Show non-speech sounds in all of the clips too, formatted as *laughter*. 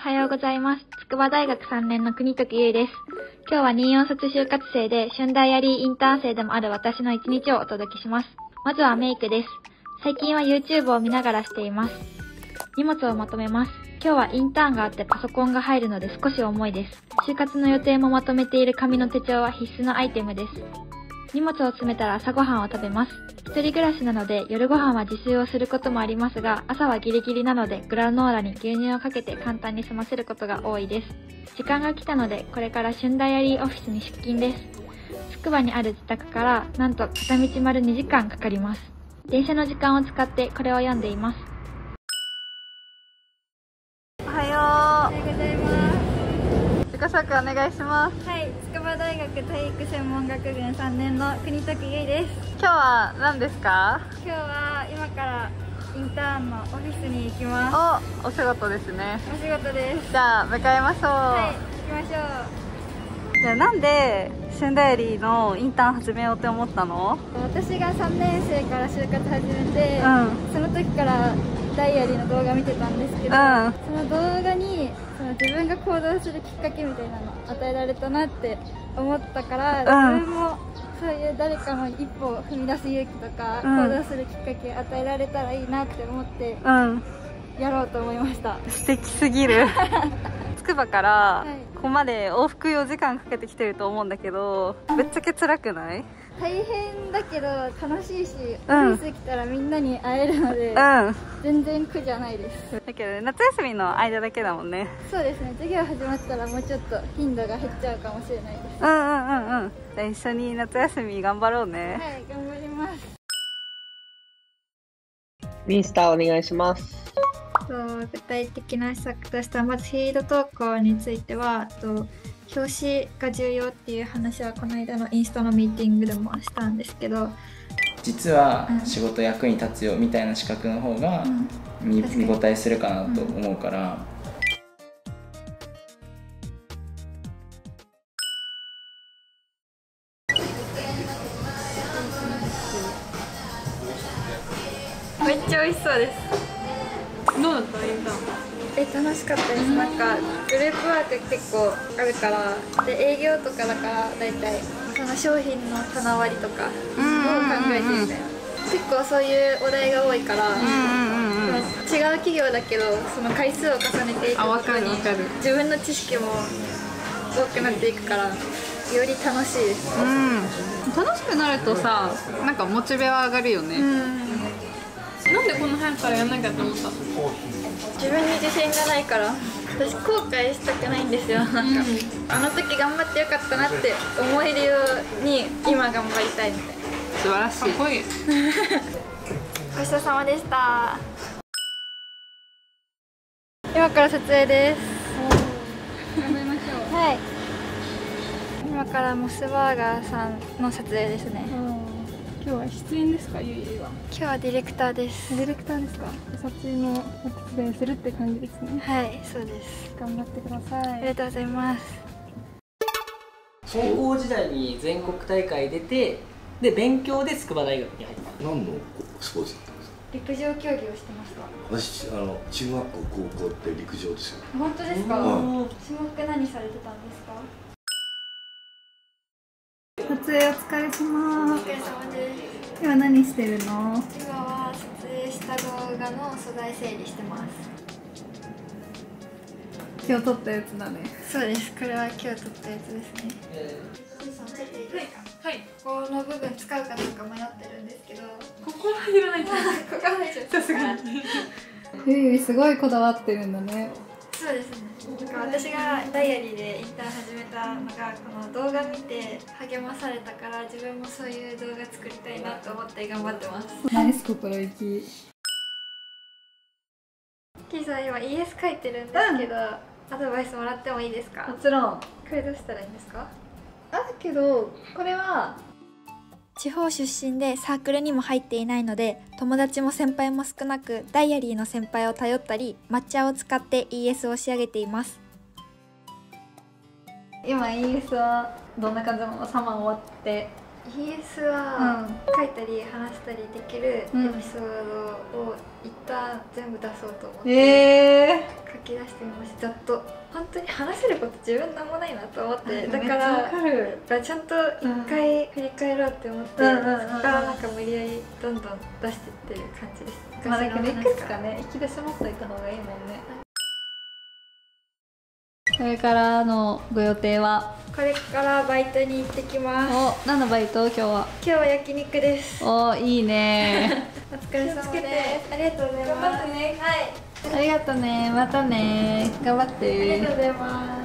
おはようございます。筑波大学3年の国時優です。今日は24卒就活生で、春大アリーインターン生でもある私の一日をお届けします。まずはメイクです。最近は YouTube を見ながらしています。荷物をまとめます。今日はインターンがあってパソコンが入るので少し重いです。就活の予定もまとめている紙の手帳は必須のアイテムです。荷物を詰めたら朝ごはんを食べます。一人暮らしなので夜ご飯は自炊をすることもありますが、朝はギリギリなのでグラノーラに牛乳をかけて簡単に済ませることが多いです。時間が来たので、これから春大アリーオフィスに出勤です。つくばにある自宅から、なんと片道丸2時間かかります。電車の時間を使ってこれを読んでいます。おはよおはようございます。う自己紹介お願いしますはい、筑波大学体育専門学群3年の国時優衣です。今日は何ですか？今日は今からインターンのオフィスに行きまおお仕事ですねす。お仕事です。じゃあ向かいましょう、はい、行きましょう。じゃあなんで春大リーのインターン始めようって思ったの？私が3年生から就活始めて、うんその時からダイアリーの動画見てたんですけど、うんその動画にその自分が行動するきっかけみたいなの与えられたなって思ったから、うん。自分もそういう誰かの一歩を踏み出す勇気とか、うん。行動するきっかけ与えられたらいいなって思ってうん。やろうと思いました。素敵すぎる *laughs* つくばからはい。ここまで往復4時間かけてきてると思うんだけどぶっちゃけ辛くない？大変だけど楽しいし、うん。オフィス来たらみんなに会えるので、うん。全然苦じゃないです。だけどね夏休みの間だけだもんね。そうですね授業始まったらもうちょっと頻度が減っちゃうかもしれないです。うんうんうんうん。じゃあ一緒に夏休み頑張ろうね、はい頑張ります。インスタお願いします。と具体的な施策としてはまずフィード投稿についてはと表紙が重要っていう話はこの間のインスタのミーティングでもしたんですけど、実はうん仕事役に立つよみたいな資格の方が見応えするかなと思うから、めっちゃ美味しそうですどうだった？インターンえ楽しかったです。なんかグループワーク結構あるからで営業とかだから大体その商品の棚割りとかを考えてみたいな結構そういうお題が多いから、違う企業だけどその回数を重ねていくあわかるごとに自分の知識も多くなっていくからより楽しいです。うん。楽しくなるとさなんかモチベは上がるよね、うんなんでこの早くからやんなきゃって思った？自分に自信がないから。私後悔したくないんですよ。なんか、あの時頑張ってよかったなって思えるように今頑張りたいみたいな。素晴らしい。かっこいい。*laughs* ごちそうさまでした。今から撮影です。頑張りましょう。はい。今からモスバーガーさんの撮影ですね今日は出演ですかゆいは？今日はディレクターです。ディレクターですか？撮影のお手伝いするって感じですね。はいそうです。頑張ってください。ありがとうございます。高校時代に全国大会出て、で勉強で筑波大学に入った。何のスポーツだったんですか？陸上競技をしてました。私あの中学校高校って陸上ですよ。本当ですか？うん種目何されてたんですか？お疲れ様お疲れ様です。今何してるの？今は撮影した動画の素材整理してます。今日撮ったやつだね。そうです。これは今日撮ったやつですね。はい。ここの部分使うかどうか迷ってるんですけどここはい。らない。ここは大丈夫さすがにゆい。ゆい。すごい。こだわってるんだねそうですね。なんか私がダイアリーでインターン始めたのがこの動画見て励まされたから自分もそういう動画作りたいなと思って頑張ってます。ナイス心意気キーさん今 ES 書いてるんですけど、アドバイスもらってもいいですか？もちろん。これどうしたらいいんですか？あだけどこれは地方出身でサークルにも入っていないので友達も先輩も少なくダイアリーの先輩を頼ったり抹茶を使って ES を仕上げています。今 ES はどんな感じなのサマー終わって ES は、書いたり話したりできるエピソードを一旦全部出そうと思って、え書き出してみました。ざっと。本当に話せること自分なんもないなと思って。ー、だからちゃんと一回振り返ろうって思って、うんそこからなんか無理やりどんどん出してってる感じです。まあなんかねい昔のくつかね。引き出し持っといた方がいいもんねこれからのご予定は？これからバイトに行ってきます。お何のバイト？今日は。今日は焼肉です。おいいね。*laughs* お疲れ様です。ありがとうございます頑張ってね。はい。ありがとうね。またね。頑張っありてがとうございま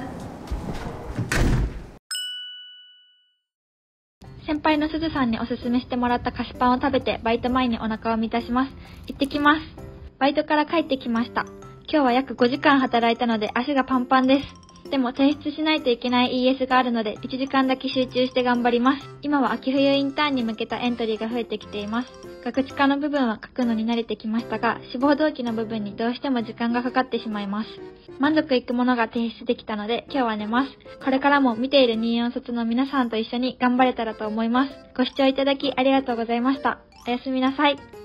す。先輩のすずさんにおすすめしてもらった菓子パンを食べてバイト前にお腹を満たします。行ってきます。バイトから帰ってきました。今日は約5時間働いたので足がパンパンです。でも提出しないといけない ES があるので1時間だけ集中して頑張ります。今は秋冬インターンに向けたエントリーが増えてきています。学知化の部分は書くのに慣れてきましたが、志望動機の部分にどうしても時間がかかってしまいます。満足いくものが提出できたので今日は寝ます。これからも見ている24卒の皆さんと一緒に頑張れたらと思います。ご視聴いただきありがとうございました。おやすみなさい。